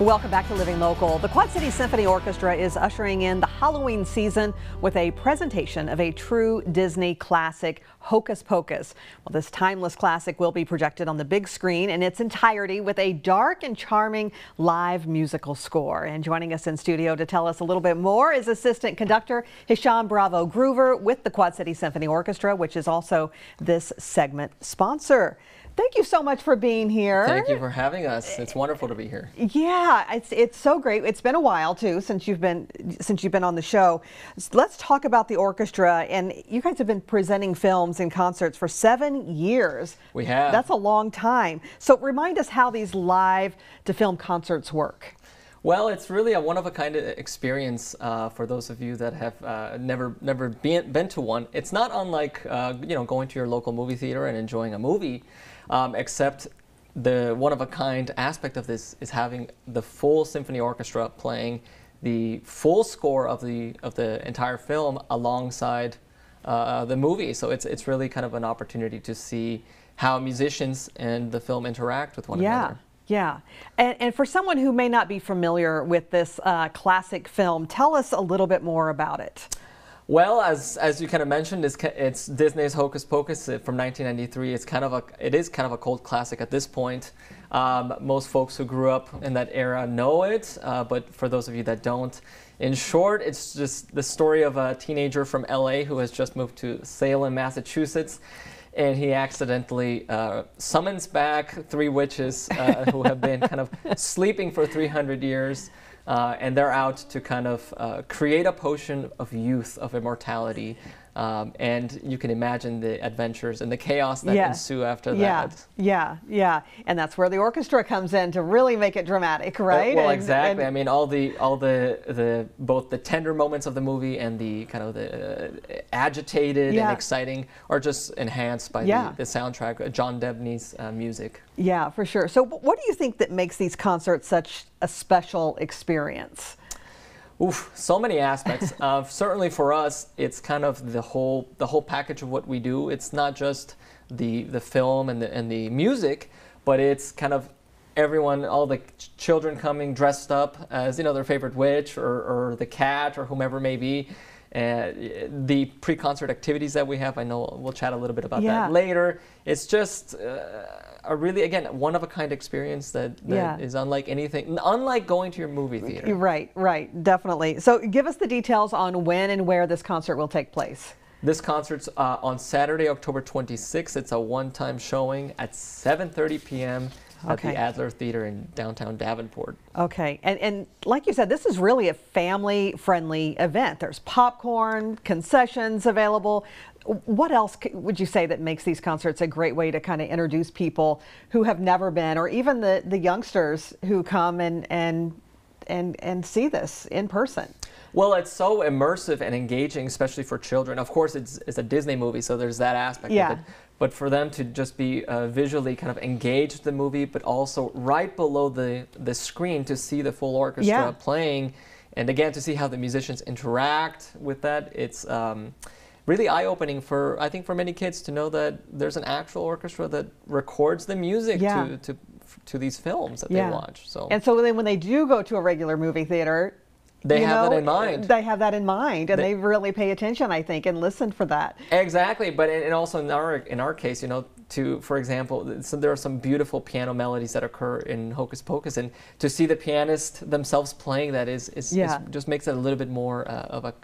Welcome back to Living Local. The Quad City Symphony Orchestra is ushering in the Halloween season with a presentation of a true Disney classic, Hocus Pocus. Well, this timeless classic will be projected on the big screen in its entirety with a dark and charming live musical score. And joining us in studio to tell us a little bit more is assistant conductor Hisham Bravo Groover with the Quad City Symphony Orchestra, which is also this segment sponsor. Thank you so much for being here. Thank you for having us. It's wonderful to be here. Yeah, it's it's so great. It's been a while too since you've been since you've been on the show. Let's talk about the orchestra. And you guys have been presenting films and concerts for seven years. We have. That's a long time. So remind us how these live to film concerts work. Well, it's really a one-of-a-kind experience uh, for those of you that have uh, never never been, been to one. It's not unlike uh, you know going to your local movie theater and enjoying a movie, um, except the one-of-a-kind aspect of this is having the full symphony orchestra playing the full score of the of the entire film alongside uh, the movie. So it's it's really kind of an opportunity to see how musicians and the film interact with one yeah. another. Yeah, and, and, for someone who may not be familiar with this uh, classic film, tell us a little bit more about it. Well, as as you kind of mentioned, it's, it's Disney's Hocus Pocus uh, from 1993. It's kind of a it is kind of a cult classic at this point. Um, most folks who grew up in that era know it, uh, but for those of you that don't, in short, it's just the story of a teenager from LA who has just moved to Salem, Massachusetts and he accidentally uh, summons back three witches uh, who have been kind of sleeping for 300 years. Uh, and they're out to kind of uh, create a potion of youth, of immortality, um, and you can imagine the adventures and the chaos that yeah. ensue after yeah. that. Yeah, yeah, yeah. and that's where the orchestra comes in to really make it dramatic, right? well, and, exactly. And I mean, all the all the the both the tender moments of the movie and the kind of the uh, agitated yeah. and exciting are just enhanced by yeah. the, the soundtrack, uh, John Debney's uh, music. Yeah, for sure. So, what do you think that makes these concerts such a special experience? Oof, so many aspects. uh, certainly for us, it's kind of the whole the whole package of what we do. It's not just the the film and the and the music, but it's kind of everyone, all the ch- children coming dressed up as you know their favorite witch or, or the cat or whomever may be. Uh, the pre-concert activities that we have, I know we'll chat a little bit about yeah. that later. It's just uh, a really, again, one-of-a-kind experience that, that yeah. is unlike anything, unlike going to your movie theater. Right, right, definitely. So give us the details on when and where this concert will take place. This concert's uh, on Saturday, October 26th. It's a one-time showing at 7.30 p.m at the Adler Theater in downtown Davenport. Okay, and, and like you said, this is really a family friendly event. There's popcorn, concessions available. What else would you say that makes these concerts a great way to kind of introduce people who have never been, or even the, the youngsters who come and, and, and, and see this in person? Well, it's so immersive and engaging, especially for children. Of course, it's, it's a Disney movie, so there's that aspect yeah. of it but for them to just be uh, visually kind of engaged with the movie, but also right below the, the screen to see the full orchestra yeah. playing, and again to see how the musicians interact with that, it's um, really eye-opening for I think for many kids to know that there's an actual orchestra that records the music yeah. to, to to these films that yeah. they watch. So and so then when they do go to a regular movie theater, they you have know, that in mind. They have that in mind, and they, they really pay attention, I think, and listen for that. Exactly, but and also in our in our case, you know, to for example, so there are some beautiful piano melodies that occur in Hocus Pocus, and to see the pianist themselves playing that is is, yeah. is just makes it a little bit more uh, of a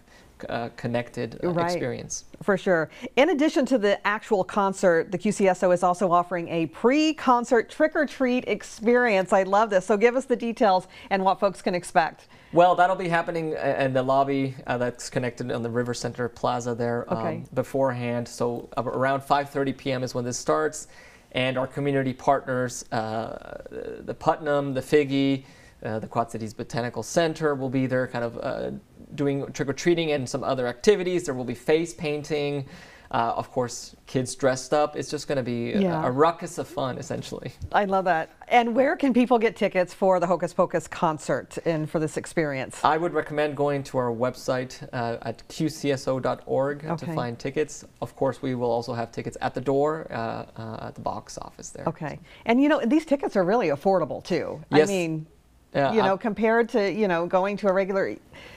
uh, connected uh, right. experience. For sure. In addition to the actual concert, the QCSO is also offering a pre-concert trick-or-treat experience. I love this. So give us the details and what folks can expect. Well, that'll be happening in the lobby uh, that's connected on the River Center Plaza there um, okay. beforehand. So around 5:30 p.m. is when this starts, and our community partners, uh, the Putnam, the Figge, uh, the Quad Cities Botanical Center will be there, kind of uh, doing trick or treating and some other activities. There will be face painting. Uh, of course, kids dressed up. It's just going to be yeah. a, a, ruckus of fun, essentially. I love that. And where can people get tickets for the Hocus Pocus concert and for this experience? I would recommend going to our website uh, at qcso.org okay. to find tickets. Of course, we will also have tickets at the door uh, uh at the box office there. Okay. And you know, these tickets are really affordable too. Yes. I mean, Yeah, you know, I- compared to you know going to a regular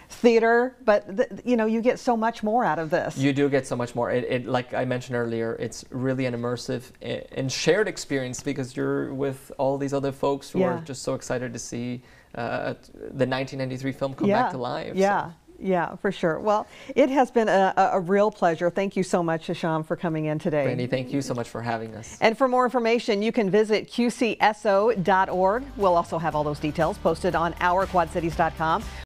theater. But th- you know, you get so much more out of this. You do get so much more. It, it like I mentioned earlier, it's really an immersive and shared experience because you're with all these other folks who Yeah. are just so excited to see uh, the 1993 film come yeah. back to life. so. Yeah. For sure. Well, it has been a, a real pleasure. Thank you so much, Hisham, for coming in today. Brandy, thank you so much for having us. And for more information, you can visit qcso.org. We'll also have all those details posted on ourquadcities.com.